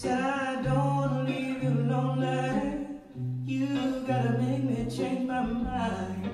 Said I don't wanna leave you lonely. You gotta make me change my mind.